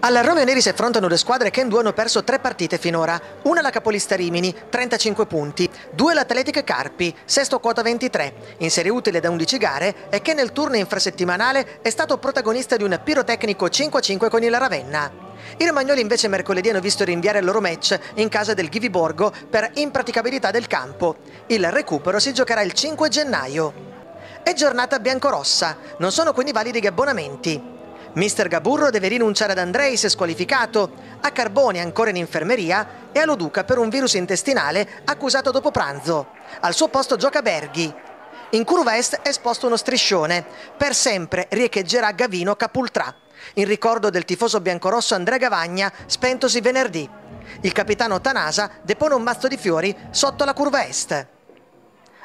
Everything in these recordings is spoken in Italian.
Alla Romeo Neri si affrontano due squadre che in due hanno perso tre partite finora. Una la capolista Rimini, 35 punti. Due l'Atletica Carpi, sesto quota 23. In serie utile da 11 gare e che nel turno infrasettimanale è stato protagonista di un pirotecnico 5-5 con il Ravenna. I romagnoli invece mercoledì hanno visto rinviare il loro match in casa del Ghiviborgo per impraticabilità del campo. Il recupero si giocherà il 5 gennaio. È giornata biancorossa, non sono quindi validi gli abbonamenti. Mister Gaburro deve rinunciare ad Andreis squalificato, a Carboni ancora in infermeria e a Loduca per un virus intestinale accusato dopo pranzo. Al suo posto gioca Berghi. In curva est è esposto uno striscione. Per sempre riecheggerà Gavino Capultrà. In ricordo del tifoso biancorosso Andrea Gavagna, spentosi venerdì. Il capitano Tanasa depone un mazzo di fiori sotto la curva est.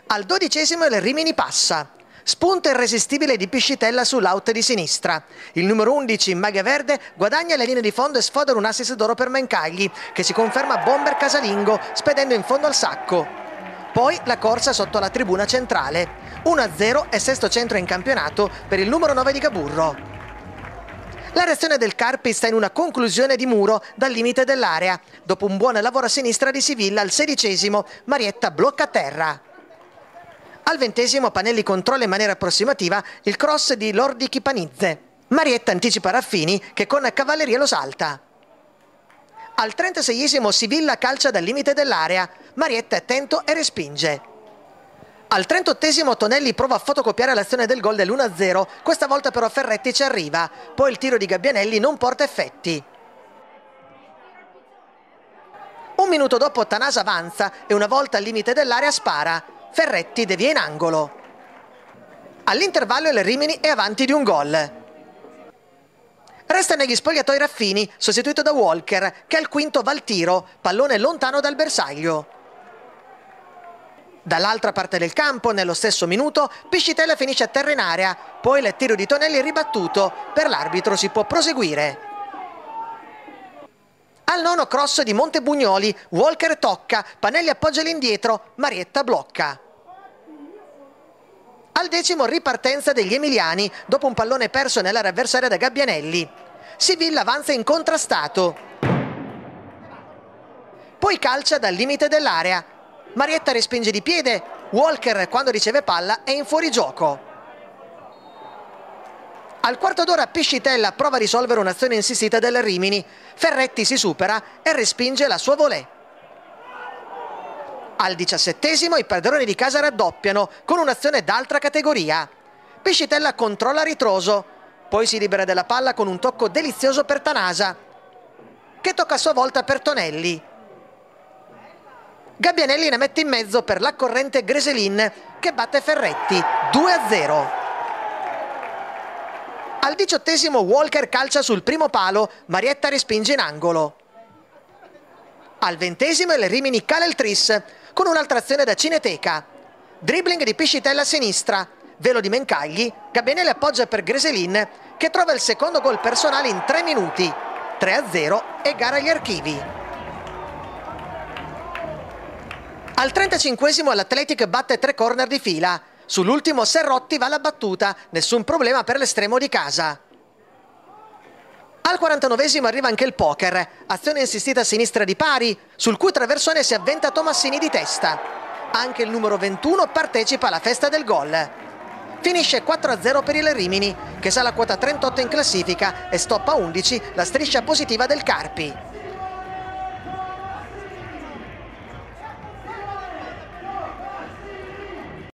Al dodicesimo il Rimini passa. Spunta irresistibile di Piscitella sull'out di sinistra. Il numero 11 in maglia verde guadagna le linee di fondo e sfodera un assist d'oro per Mencagli, che si conferma bomber casalingo, spedendo in fondo al sacco. Poi la corsa sotto la tribuna centrale. 1-0 e sesto centro in campionato per il numero 9 di Gaburro. La reazione del Carpi sta in una conclusione di muro dal limite dell'area. Dopo un buon lavoro a sinistra di Sivilla al sedicesimo, Marietta blocca a terra. Al ventesimo Panelli controlla in maniera approssimativa il cross di Lordi Chipanizze. Marietta anticipa Raffini che con cavalleria lo salta. Al 36esimo Sivilla calcia dal limite dell'area. Marietta è attento e respinge. Al 38esimo Tonelli prova a fotocopiare l'azione del gol dell'1-0, questa volta però Ferretti ci arriva, poi il tiro di Gabbianelli non porta effetti. Un minuto dopo Tanasa avanza e una volta al limite dell'area spara. Ferretti devia in angolo. All'intervallo il Rimini è avanti di un gol. Resta negli spogliatoi Raffini, sostituito da Walker, che al quinto va al tiro, pallone lontano dal bersaglio. Dall'altra parte del campo, nello stesso minuto, Piscitella finisce a terra in area, poi il tiro di Tonelli ribattuto, per l'arbitro si può proseguire. Al nono cross di Montebugnoli, Walker tocca, Panelli appoggia l'indietro, Marietta blocca. Al decimo ripartenza degli emiliani dopo un pallone perso nell'area avversaria da Gabbianelli. Sivilla avanza incontrastato. Poi calcia dal limite dell'area. Marietta respinge di piede. Walker quando riceve palla è in fuorigioco. Al quarto d'ora Piscitella prova a risolvere un'azione insistita del Rimini. Ferretti si supera e respinge la sua volée. Al diciassettesimo i padroni di casa raddoppiano con un'azione d'altra categoria. Piscitella controlla ritroso, poi si libera della palla con un tocco delizioso per Tanasa, che tocca a sua volta per Tonelli. Gabbianelli ne mette in mezzo per la corrente Greselin che batte Ferretti 2-0. Al diciottesimo Walker calcia sul primo palo, Marietta respinge in angolo. Al ventesimo il Rimini cala il tris con un'altra azione da Cineteca. Dribbling di Piscitella a sinistra, velo di Mencagli, Gabbianelli appoggia per Greselin che trova il secondo gol personale in tre minuti. 3-0 e gara agli archivi. Al 35esimo l'Atletic batte tre corner di fila. Sull'ultimo Serrotti va alla battuta, nessun problema per l'estremo di casa. Al 49esimo arriva anche il poker, azione insistita a sinistra di pari, sul cui traversone si avventa Tomassini di testa. Anche il numero 21 partecipa alla festa del gol. Finisce 4-0 per il Rimini, che sale a quota 38 in classifica e stoppa 11 la striscia positiva del Carpi.